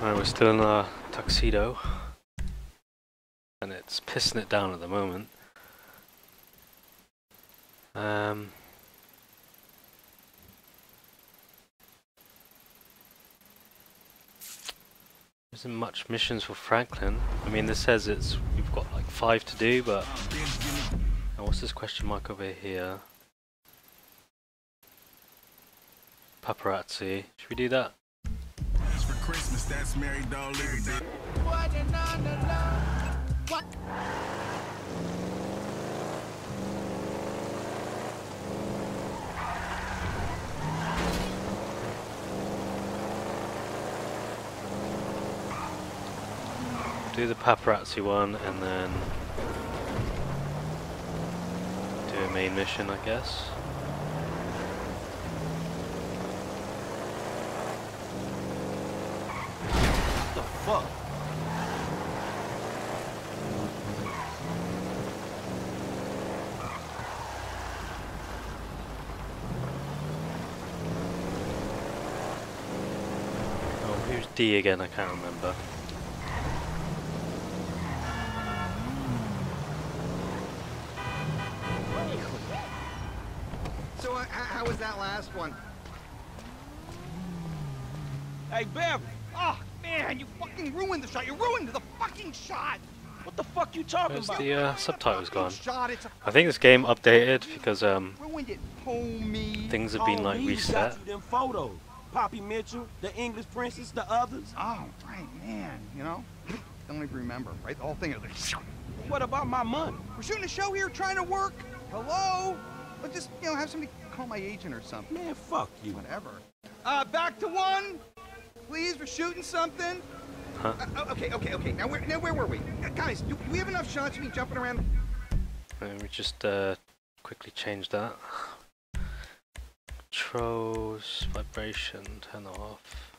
Alright, we're still in our tuxedo. And it's pissing it down at the moment. Um, there isn't much missions for Franklin. I mean, this says it's we've got like five to do, but and what's this question mark over here? Paparazzi. Should we do that? As for Christmas, that's Mary Dog Liberty. Do the paparazzi one and then do a main mission, I guess. What the fuck? Oh, who's D again? I can't remember. So uh, how was that last one? Hey, Bev! Man, you fucking ruined the shot. You ruined the fucking shot. What the fuck you talking Where's about? the uh, subtitles gone? Shot. It's think this game updated because um ruined it, homie. things have been like Homie, he's reset. them photos. Poppy Mitchell, the English princess, the others. Oh right, man. You know, don't even remember. Right, the whole thing is like. What about my money? We're shooting a show here, trying to work. Hello. Let's just you know have somebody call my agent or something. Man, fuck you. Whatever. Uh, back to one. Please, we're shooting something. Huh? Uh, oh, okay, okay, okay. Now where, now where were we? Uh, guys, do, do we have enough shots to be jumping around? Let me just uh, quickly change that. Controls, vibration, turn off.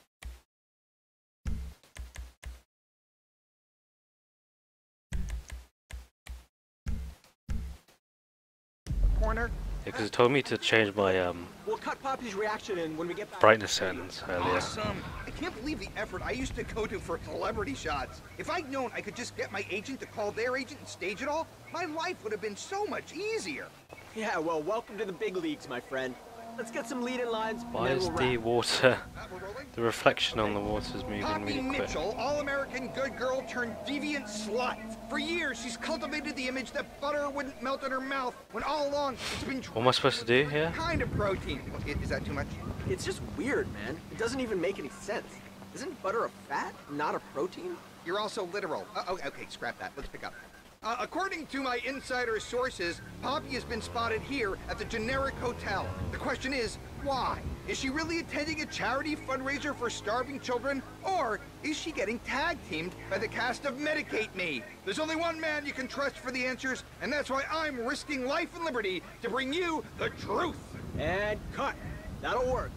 Corner. Because it told me to change my um, We'll cut Poppy's reaction in when we get back. brightness settings earlier. Awesome. I can't believe the effort I used to go to for celebrity shots. If I'd known I could just get my agent to call their agent and stage it all, my life would have been so much easier. Yeah, well, welcome to the big leagues, my friend. Let's get some lead-in lines. and Why is the water, we're rolling. the reflection on the water is moving Poppy really quick? Mitchell, all-American good girl turned deviant slut. For years, she's cultivated the image that butter wouldn't melt in her mouth, when all along it's been What am I supposed to do here? kind of protein. I- Is that too much? It's just weird, man. It doesn't even make any sense. Isn't butter a fat, not a protein? You're also literal. Uh, oh, okay, scrap that. Let's pick up. Uh, according to my insider sources, Poppy has been spotted here at the generic hotel. The question is, why? Is she really attending a charity fundraiser for starving children? Or is she getting tag teamed by the cast of Medicate Me? There's only one man you can trust for the answers, and that's why I'm risking life and liberty to bring you the truth. And cut. That'll work.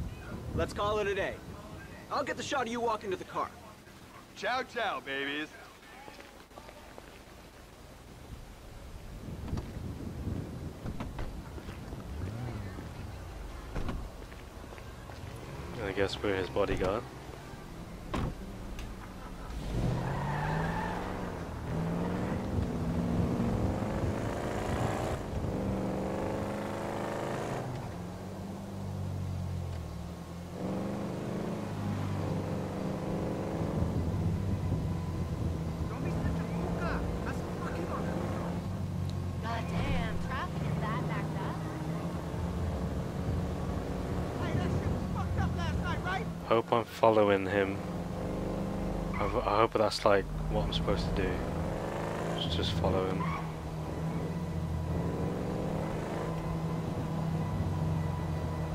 Let's call it a day. I'll get the shot of you walking to the car. Ciao, ciao, babies. I guess we're his bodyguard. Don't be such a mocha. That's fucking Goddamn, traffic is that backed up? Hey, that shit was fucked up last night, right? I hope I'm following him. I, hope that's like what I'm supposed to do. Just, just follow him.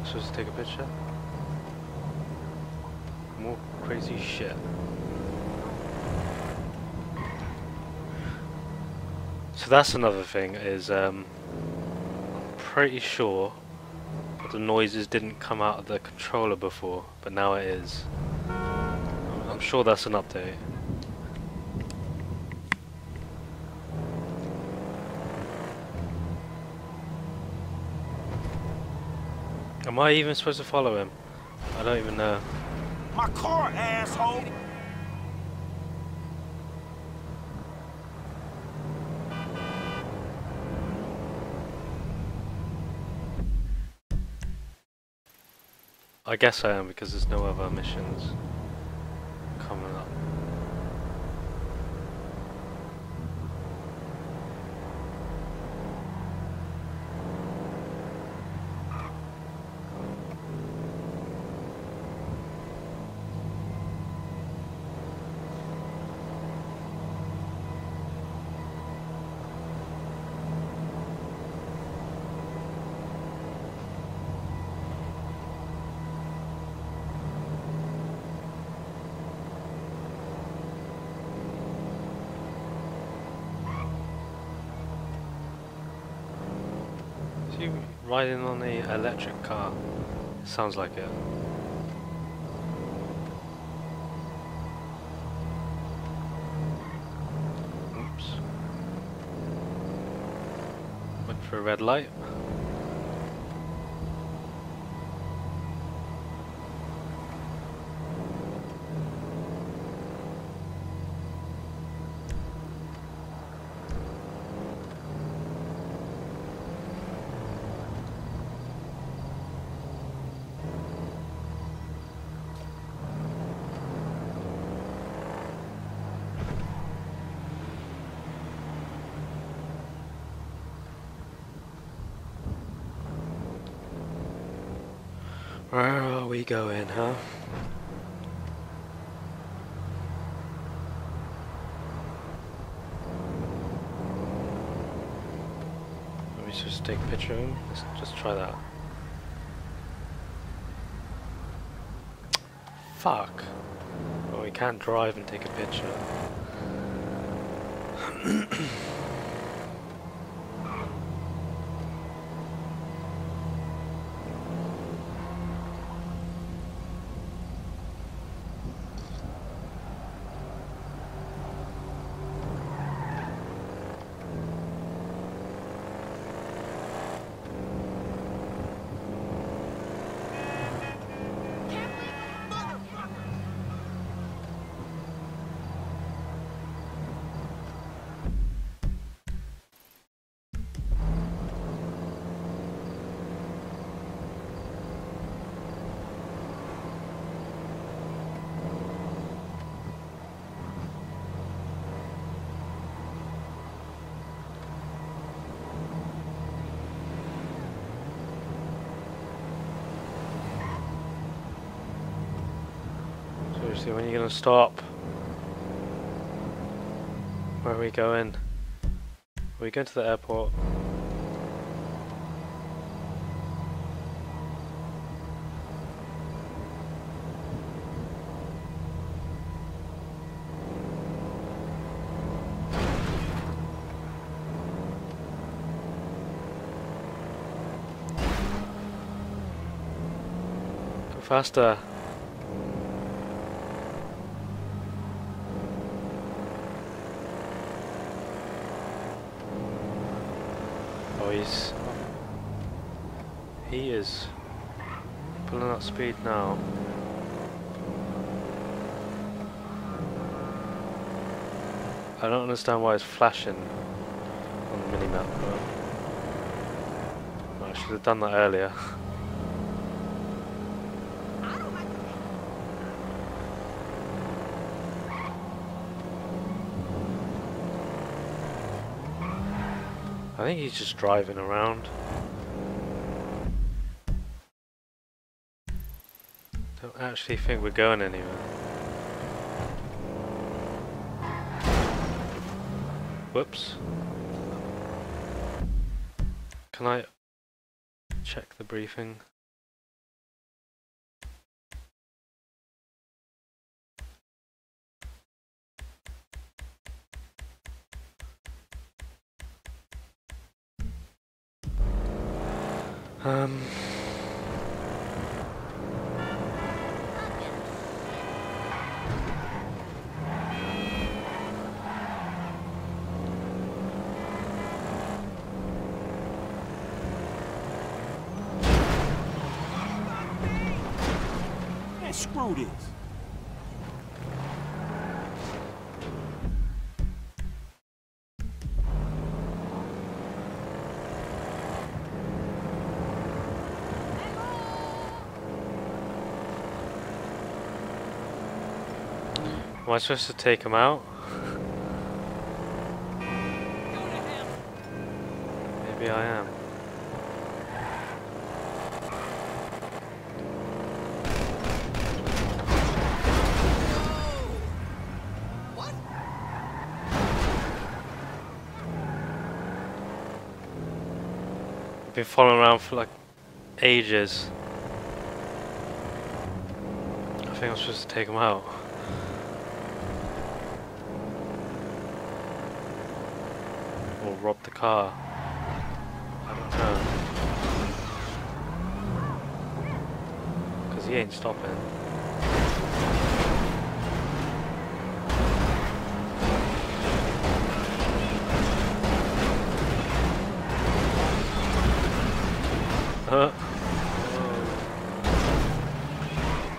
Supposed to take a picture? More crazy shit. So that's another thing is um, I'm pretty sure the noises didn't come out of the controller before, but now it is. I'm- sure that's an update. Am I even supposed to follow him? I don't even know. My car, asshole! I guess I am because there's no other missions coming up. Is he riding on the electric car? Sounds like it. Oops. Went for a red light. Where in, huh? Let me just take a picture of him. Let's just try that. Fuck. Well, we can't drive and take a picture. Seriously, when are you gonna stop? Where are we going? Are we going to the airport? Faster. Oh, he's. He is pulling now. I don't understand why it's flashing on the minimap, but I should have done that earlier. I think he's just driving around. Actually think we're going anywhere. Whoops. Can I check the briefing? Um. Am I supposed to take him out? Maybe I am. I've been following around for like ages. I think I'm supposed to take him out. Or rob the car. I don't know. Because he ain't stopping.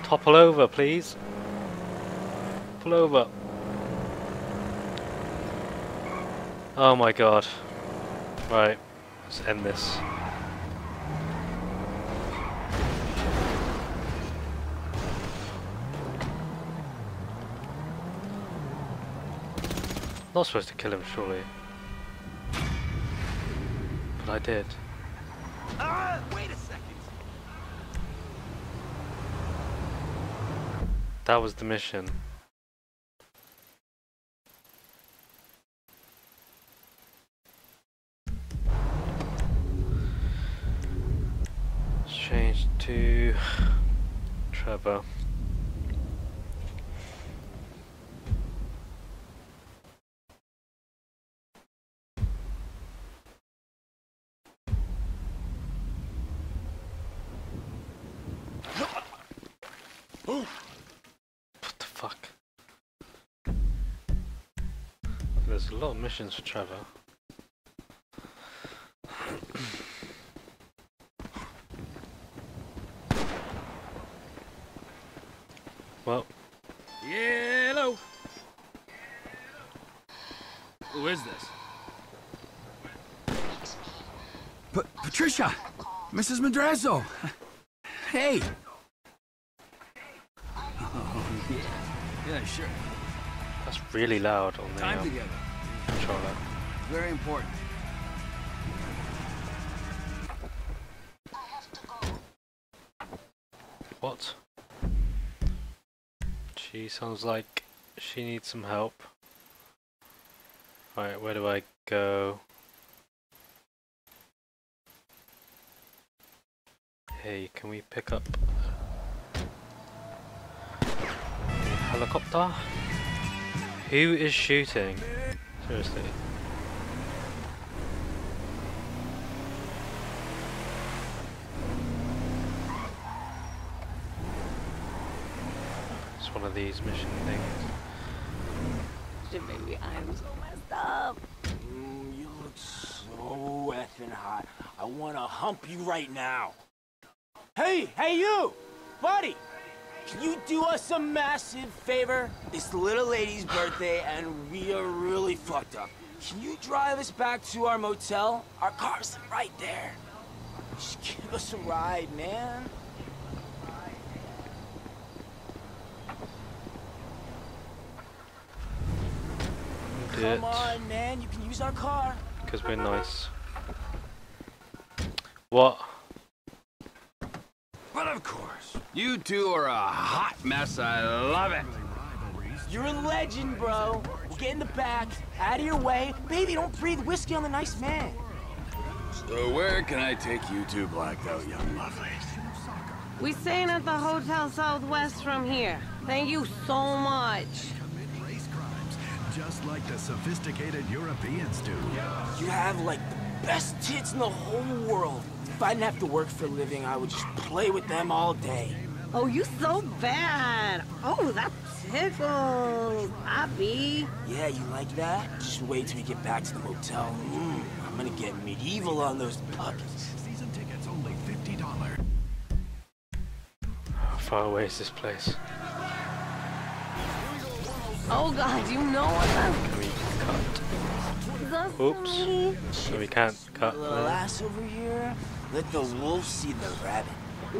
Topple over, please. Pull over. Oh my god. Right, let's end this. Not supposed to kill him, surely. But I did. Ah, wait a second. That was the mission. Trevor. What the fuck? There's a lot of missions for Trevor. Mrs. Madrazo! Hey! Oh, yeah. Yeah, sure. that's really loud on the Time um, together. controller. Very important. What? She sounds like she needs some help. Alright, where do I go? Hey, can we pick up a helicopter? Who is shooting? Seriously. It's one of these mission things. Shit, baby, I'm so messed up. Mm, you look so effing hot. I wanna hump you right now. Hey, hey you! Buddy! Can you do us a massive favor? It's the little lady's birthday and we are really fucked up. Can you drive us back to our motel? Our car's right there. Just give us a ride, man. Come on, man. You can use our car. because we're nice. What? But of course, you two are a hot mess. I love it. You're a legend, bro. We'll get in the back, out of your way. Baby, don't breathe whiskey on the nice man. So where can I take you two Black out young lovelies? We staying at the Hotel Southwest from here. Thank you so much. Commit race crimes, just like the sophisticated Europeans do. You have, like, the best tits in the whole world. If I didn't have to work for a living, I would just play with them all day. Oh, you so bad. Oh, that tickles. Bobby. Yeah, you like that? Just wait till we get back to the motel. Mm, I'm gonna get medieval on those puppies. Season tickets only $50. How far away is this place? Oh, God, you know what that Can we cut? does Oops. to me? So we can't cut. Little there. ass over here. Let the wolf see the rabbit.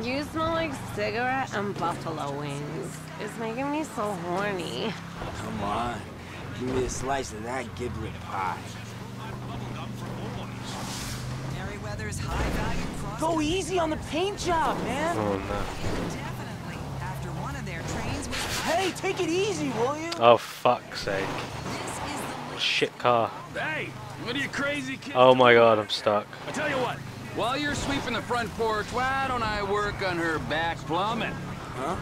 You smell like cigarette and buffalo wings. It's making me so horny. Come on. Give me a slice of that giblet pie. Merryweather's high-value. Go easy on the paint job, man. Oh no. Definitely. After one of their trains Hey, take it easy, will you? Oh fuck's sake. this is the Shit car. Hey, what are you crazy kids? Oh my god, I'm stuck. I tell you what. While you're sweeping the front porch, why don't I work on her back plumbing? Huh?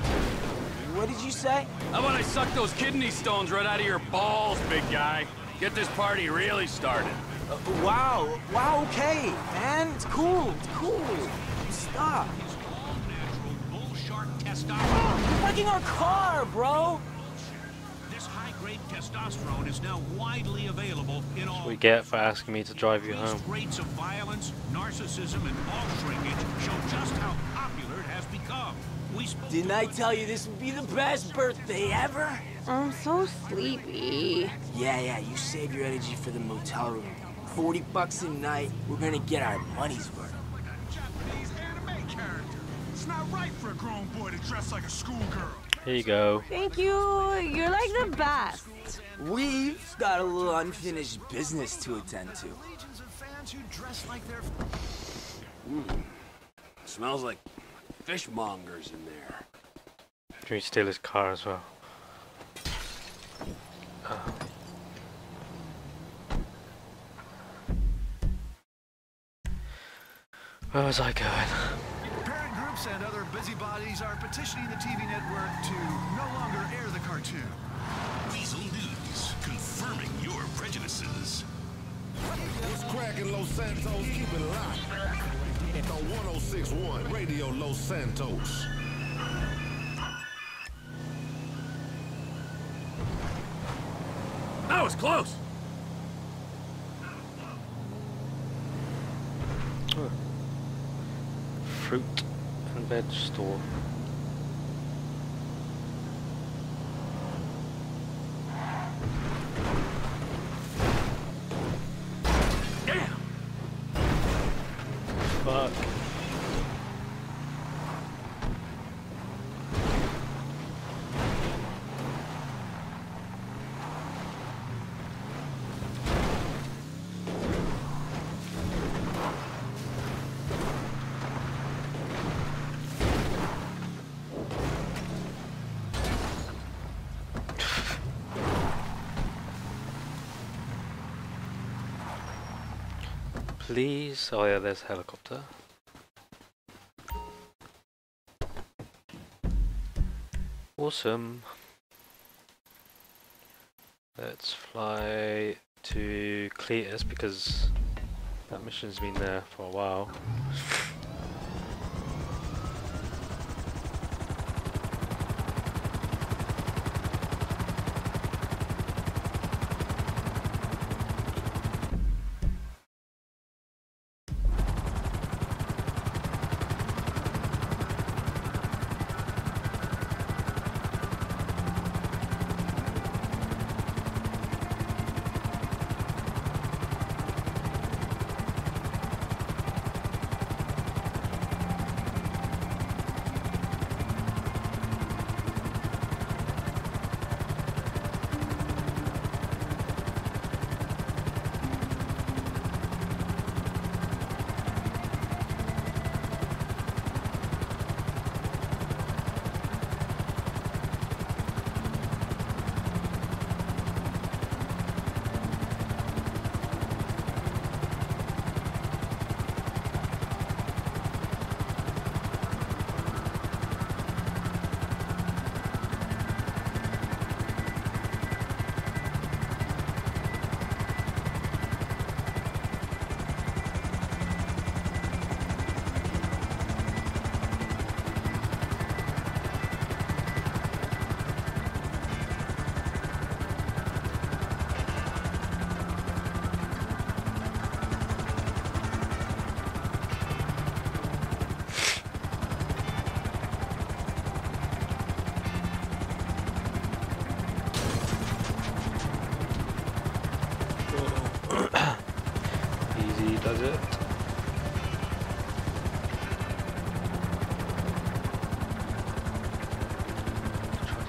What did you say? How about I suck those kidney stones right out of your balls, big guy? Get this party really started. Uh, wow. Wow, okay, man. It's cool. It's cool. Stop. Bull shark You're testosterone. wrecking our car, bro. This high-grade testosterone is now widely available in all. We get for asking me to drive you Increased home. rates of violence, narcissism, and ball shrinkage show just how popular it has become. We spoke Didn't to I a- tell you this would be the best birthday ever? I'm so sleepy. Yeah, yeah, you save your energy for the motel room. 40 bucks a night, we're gonna get our money's worth. Japanese anime character. It's not right for a grown boy to dress like a schoolgirl. Here you go. Thank you. You're like the best. We've got a little unfinished business to attend to. Legions of fans who dress like they're Smells like fishmongers in there. Can we steal his car as well? Uh. Where was I going? Parent and other busybodies are petitioning the TV network to no longer air the cartoon. Weasel News, confirming your prejudices. What's cracking Los Santos? Keep it locked. On 1061 Radio Los Santos. That was close. pet store. Please. Oh yeah, there's a helicopter. Awesome. Let's fly to Cletus because that mission's been there for a while.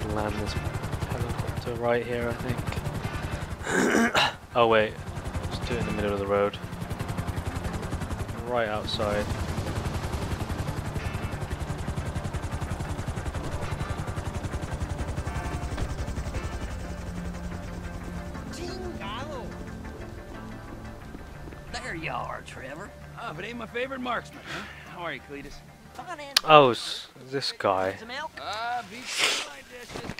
Can land this helicopter right here, I think. oh wait, just do it in the middle of the road. Right outside. There you are, Trevor. Ah, but ain't my favorite marksman, huh? How are you, Cletus? Oh, this guy. some milk. Ah, beat my dishes.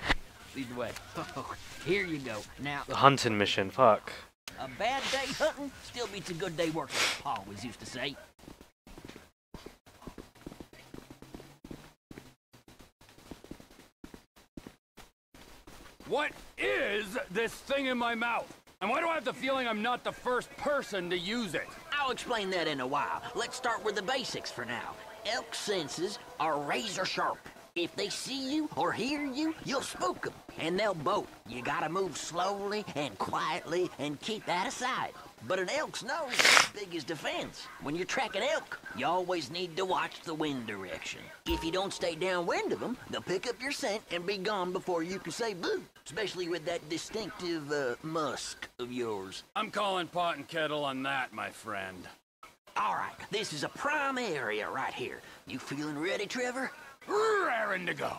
Lead the way. Oh, here you go. Now, The hunting mission, fuck. a bad day hunting still beats a good day working. Pa always used to say. What is this thing in my mouth? And why do I have the feeling I'm not the first person to use it? I'll explain that in a while. Let's start with the basics for now. Elk senses are razor sharp. If they see you or hear you, you'll spook them, and they'll bolt. You gotta move slowly and quietly and keep that aside. But an elk's nose is as big as defense. When you're tracking elk, you always need to watch the wind direction. If you don't stay downwind of them, they'll pick up your scent and be gone before you can say boo. Especially with that distinctive uh, musk of yours. I'm calling pot and kettle on that, my friend. All right, this is a prime area right here. You feeling ready, Trevor? Raring to go.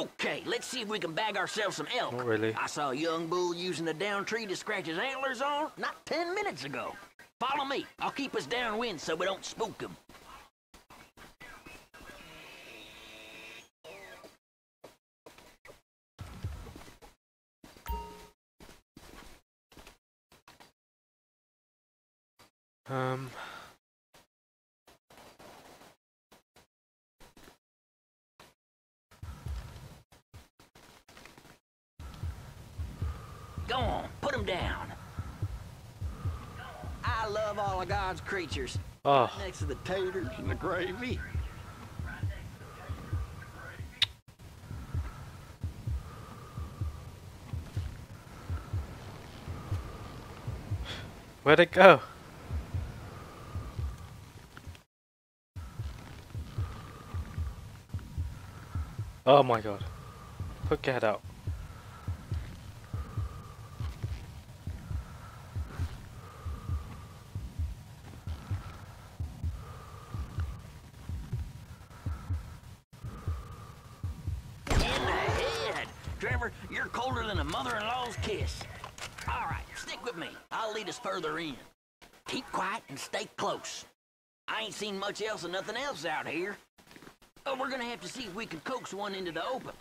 Okay, let's see if we can bag ourselves some elk. Not really. I saw a young bull using a down tree to scratch his antlers on not ten minutes ago. Follow me. I'll keep us downwind so we don't spook him. Um. Go on, put him down. I love all of God's creatures. Oh. Next to the taters and the gravy. Where'd it go? Oh my god. Put your head out. In the head. Trevor, you're colder than a mother-in-law's kiss. All right, stick with me. I'll lead us further in. Keep quiet and stay close. I ain't seen much else and nothing else out here. But we're gonna have to see if we can coax one into the open.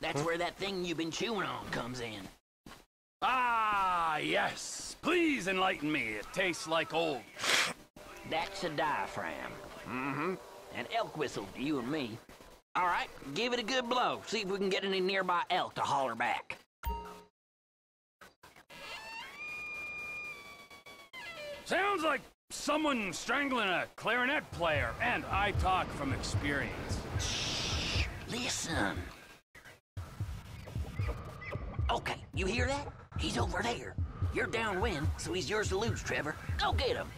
That's where that thing you've been chewing on comes in. Ah, yes. Please enlighten me. It tastes like old. That's a diaphragm. Mm-hmm. An elk whistle to you and me. All right, give it a good blow. See if we can get any nearby elk to holler back. Sounds like someone strangling a clarinet player, and I talk from experience. Shh, Listen. Okay, you hear that? He's over there. You're downwind, so he's yours to lose, Trevor. Go get him.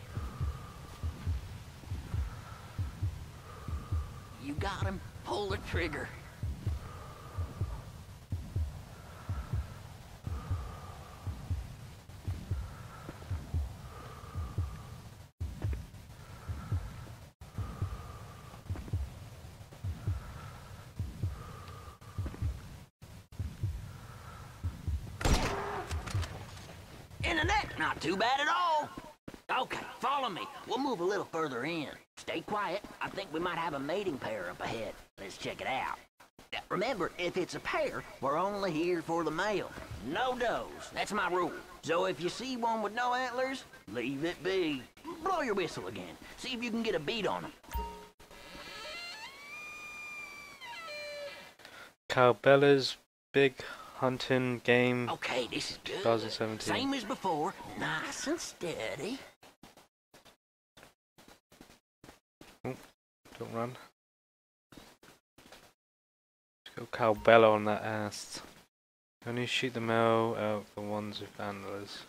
You got him. Pull the trigger. In the neck, not too bad at all. Okay, follow me. We'll move a little further in. Stay quiet. I think we might have a mating pair up ahead. Let's check it out. Now, Remember, if it's a pair, we're only here for the male. No does. That's my rule. So if you see one with no antlers, leave it be. Blow your whistle again. See if you can get a beat on them. Cowbella's big hunting game Okay, this is good. 2017. Same as before. Nice and steady. Oh, don't run. Let's go Cowbella on that ass. Only shoot the male out the ones with antlers.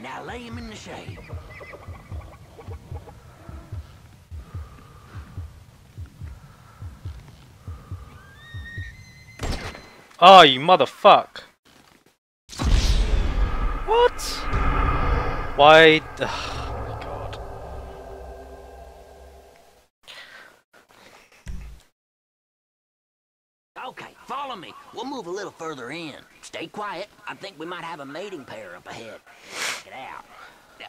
Now lay him in the shade. Oh, you motherfuck! What? Why? Oh my god. Okay, follow me. We'll move a little further in. Stay quiet. I think we might have a mating pair up ahead. Check it out.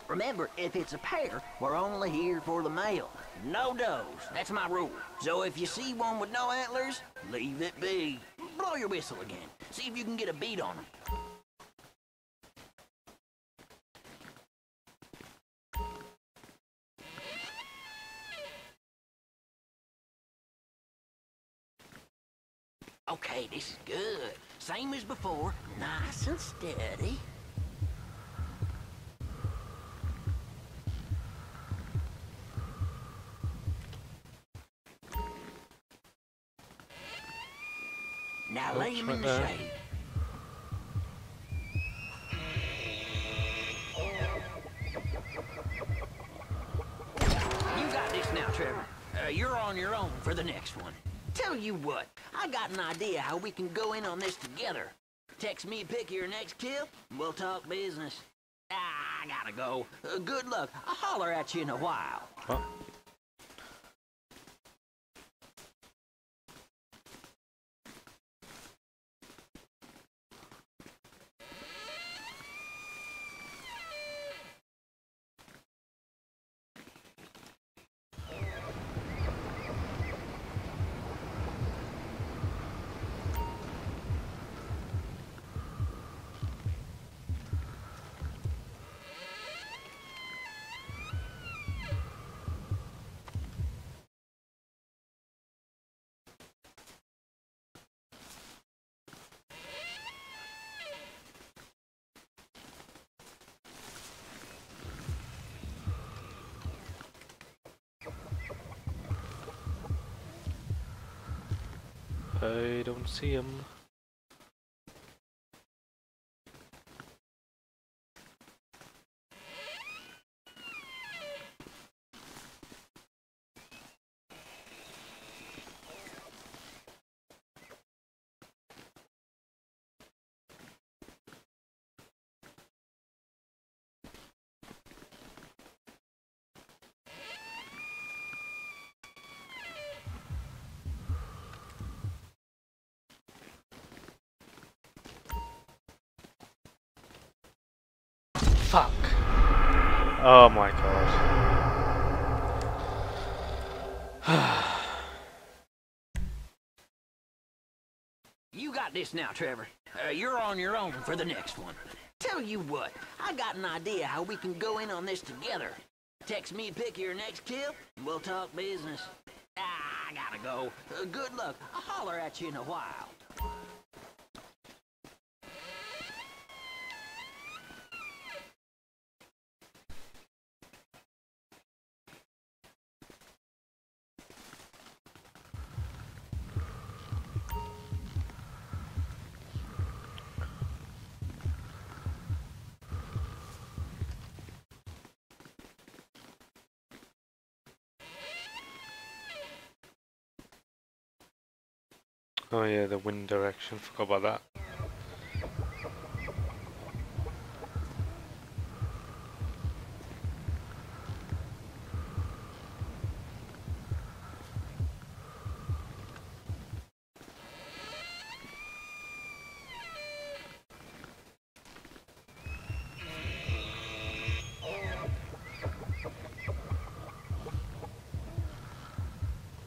Remember, if it's a pair, we're only here for the male. No does. That's my rule. So if you see one with no antlers, leave it be. Blow your whistle again. See if you can get a beat on them. Okay, this is good. Same as before. Nice and steady. Now lay him in the there. shade. You got this now, Trevor. Uh, you're on your own for the next one. Tell you what, I got an idea how we can go in on this together. Text me pick your next kill, and we'll talk business. Ah, I gotta go. Uh, good luck. I'll holler at you in a while. What? I don't see him. Fuck. Oh my god. You got this now, Trevor. Uh, you're on your own for the next one. Tell you what, I got an idea how we can go in on this together. Text me pick your next kill, and we'll talk business. Ah, I gotta go. Uh, good luck. I'll holler at you in a while. Oh yeah, the wind direction. Forgot about that.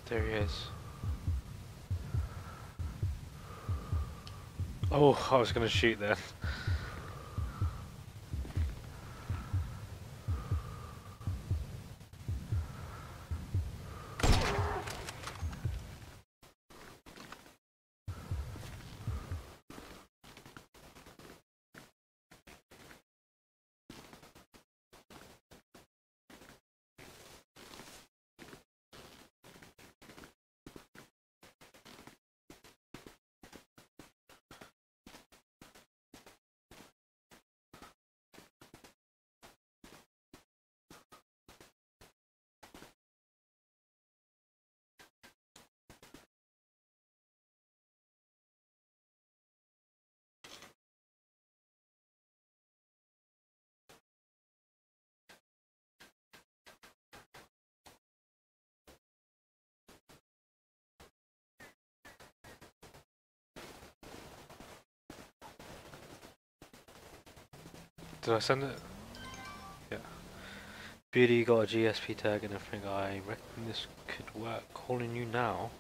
There he is. Oh, I was gonna shoot then. Did I send it? Yeah. Beauty got a GPS tag and everything. I reckon this could work. Calling you now.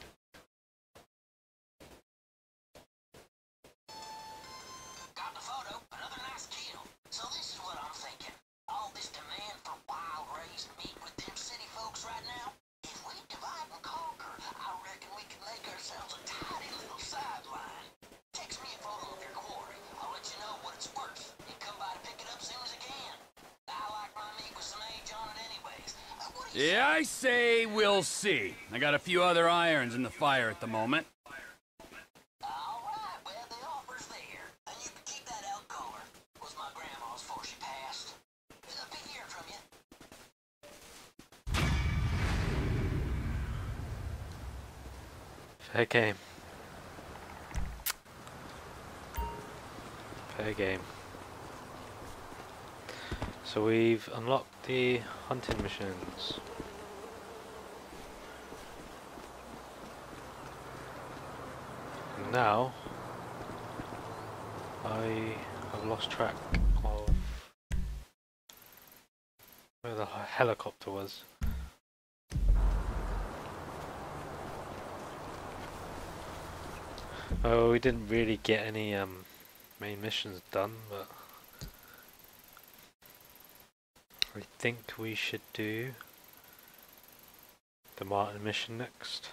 See. I got a few other irons in the fire at the moment. Alright, well, the offer's there. And you can keep that elk caller. Was my grandma's before she passed. Be hearing from you. Fair game. Fair game. So we've unlocked the hunting missions. Now I have lost track of where the helicopter was. Oh, we didn't really get any um, main missions done, but I think we should do the Martin mission next.